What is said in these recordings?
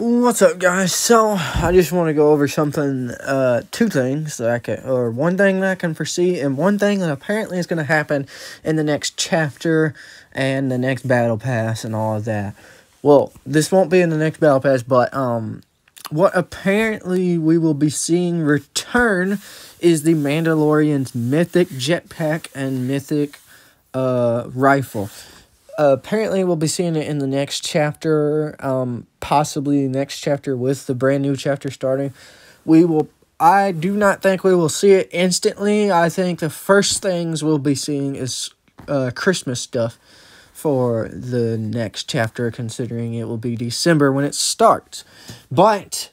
What's up, guys? So, I just want to go over something, uh, two things that I can, or one thing that I can foresee, and one thing that apparently is going to happen in the next chapter and the next battle pass and all of that. Well, this won't be in the next battle pass, but, um, what apparently we will be seeing return is the Mandalorian's mythic jetpack and mythic, uh, rifle. Apparently we'll be seeing it in the next chapter um possibly next chapter with the brand new chapter starting. We will i do not think we will see it instantly. I think the first things we'll be seeing is uh christmas stuff for the next chapter considering it will be december when it starts. But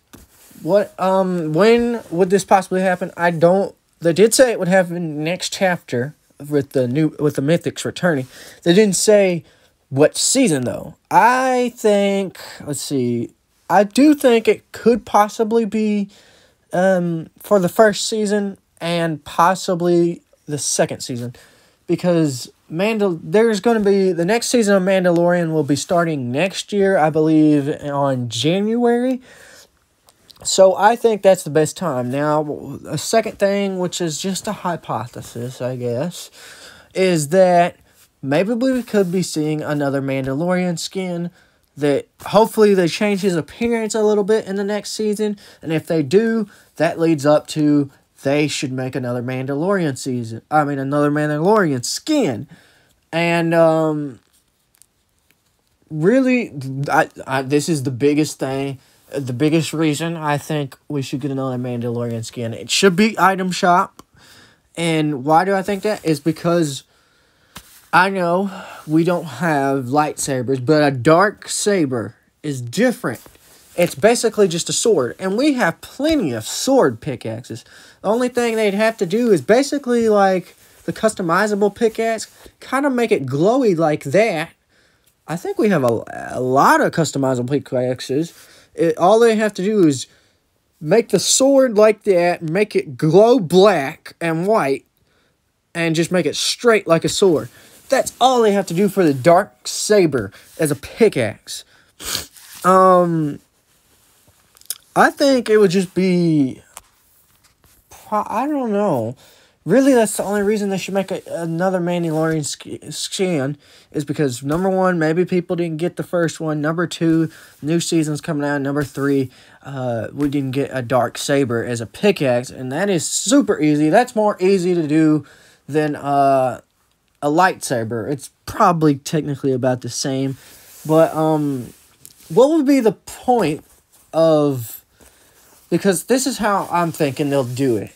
what um when would this possibly happen? I don't they did say it would happen next chapter with the new with the mythics returning. They didn't say what season though? I think let's see. I do think it could possibly be um for the first season and possibly the second season because Mandal there's going to be the next season of Mandalorian will be starting next year, I believe on January. So I think that's the best time. Now, a second thing which is just a hypothesis, I guess, is that maybe we could be seeing another Mandalorian skin that hopefully they change his appearance a little bit in the next season. And if they do, that leads up to they should make another Mandalorian season. I mean, another Mandalorian skin. And, um, really, I, I, this is the biggest thing, the biggest reason I think we should get another Mandalorian skin. It should be item shop. And why do I think that? Is because I know we don't have lightsabers, but a dark saber is different. It's basically just a sword, and we have plenty of sword pickaxes. The only thing they'd have to do is basically like the customizable pickaxe, kind of make it glowy like that. I think we have a, a lot of customizable pickaxes. It, all they have to do is make the sword like that, make it glow black and white, and just make it straight like a sword. That's all they have to do for the dark saber as a pickaxe. Um, I think it would just be. I don't know. Really, that's the only reason they should make a, another Mandalorian skin is because number one, maybe people didn't get the first one. Number two, new season's coming out. Number three, uh, we didn't get a dark saber as a pickaxe, and that is super easy. That's more easy to do than uh a lightsaber. It's probably technically about the same, but um, what would be the point of? Because this is how I'm thinking they'll do it.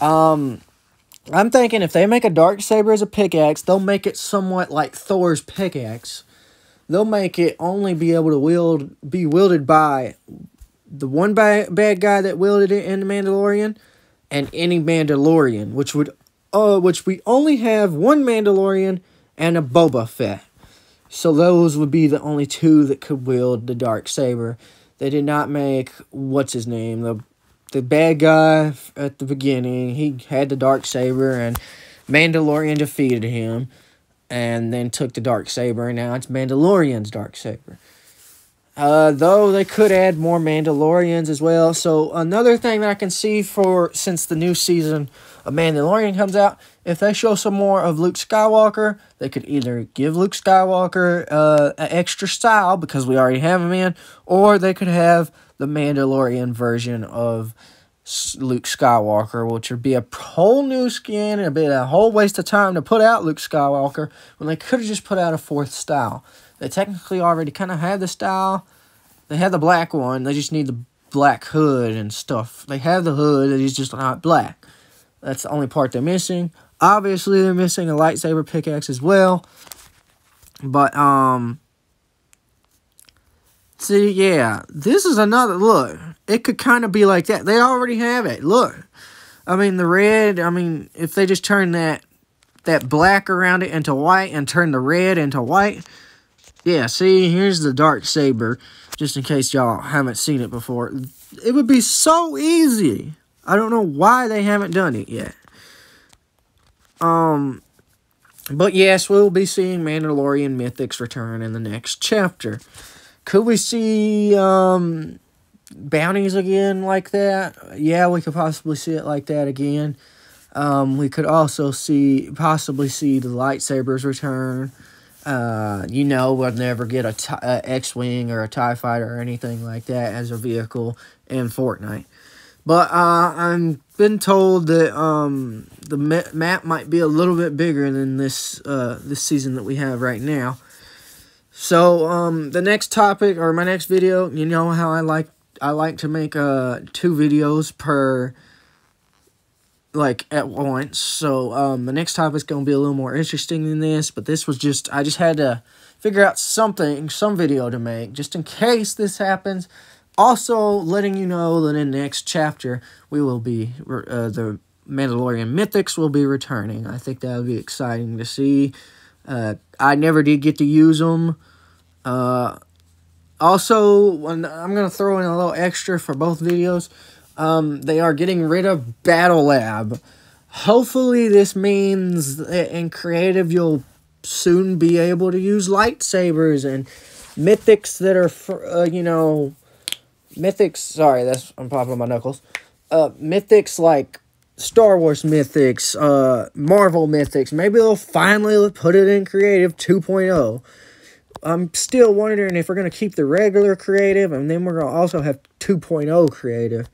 Um, I'm thinking if they make a dark saber as a pickaxe, they'll make it somewhat like Thor's pickaxe. They'll make it only be able to wield be wielded by the one bad, bad guy that wielded it in the Mandalorian and any Mandalorian, which would uh, which we only have one Mandalorian and a Boba Fett. So those would be the only two that could wield the dark saber. They did not make what's his name the the bad guy at the beginning. He had the dark saber and Mandalorian defeated him, and then took the dark saber. And now it's Mandalorian's dark saber. Uh, though they could add more Mandalorians as well. So another thing that I can see for since the new season of Mandalorian comes out, if they show some more of Luke Skywalker, they could either give Luke Skywalker uh, an extra style because we already have him in, or they could have the Mandalorian version of Luke Skywalker, which would be a whole new skin and be a whole waste of time to put out Luke Skywalker when they could have just put out a fourth style. They technically already kind of have the style. They have the black one. They just need the black hood and stuff. They have the hood. It is just not black. That's the only part they're missing. Obviously, they're missing a lightsaber pickaxe as well. But, um... See, yeah. This is another... Look. It could kind of be like that. They already have it. Look. I mean, the red... I mean, if they just turn that that black around it into white and turn the red into white yeah, see, here's the dark saber, just in case y'all haven't seen it before. It would be so easy. I don't know why they haven't done it yet. Um, but yes, we'll be seeing Mandalorian Mythics return in the next chapter. Could we see um, bounties again like that? Yeah, we could possibly see it like that again. Um, we could also see possibly see the lightsabers return. Uh, you know, we'll never get a, a X-wing or a Tie fighter or anything like that as a vehicle in Fortnite. But uh, I'm been told that um, the map might be a little bit bigger than this uh, this season that we have right now. So um, the next topic or my next video, you know how I like I like to make uh two videos per like at once. So um, the next topic is to be a little more interesting than this, but this was just I just had to figure out something, some video to make just in case this happens. Also, letting you know that in the next chapter we will be uh, the Mandalorian Mythics will be returning. I think that would be exciting to see. Uh, I never did get to use them. Uh, also, I'm gonna throw in a little extra for both videos. Um, they are getting rid of Battle Lab. Hopefully, this means that in creative you'll soon be able to use lightsabers and mythics that are, for, uh, you know, mythics. Sorry, that's I'm popping my knuckles. Uh, mythics like Star Wars mythics, uh, Marvel mythics. Maybe they'll finally put it in creative 2.0. I'm still wondering if we're going to keep the regular creative and then we're going to also have 2.0 creative.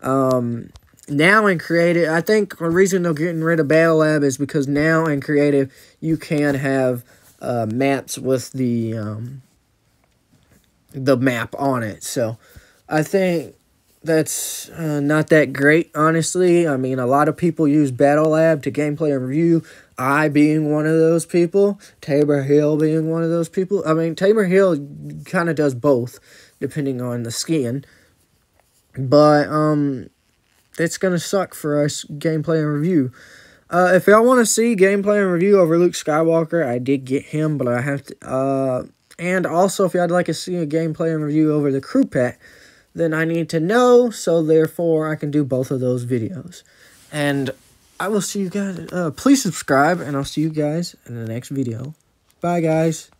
Um, now in creative, I think the reason they're getting rid of Battle Lab is because now in creative you can have uh, maps with the um, the map on it. So I think that's uh, not that great, honestly. I mean, a lot of people use Battle Lab to gameplay and review. I being one of those people, Tabor Hill being one of those people. I mean, Tabor Hill kind of does both, depending on the skin. But um, it's gonna suck for us gameplay and review. Uh, if y'all want to see gameplay and review over Luke Skywalker, I did get him, but I have to. Uh, and also, if y'all would like to see a gameplay and review over the crew pet, then I need to know, so therefore I can do both of those videos. And I will see you guys. Uh, please subscribe, and I'll see you guys in the next video. Bye, guys.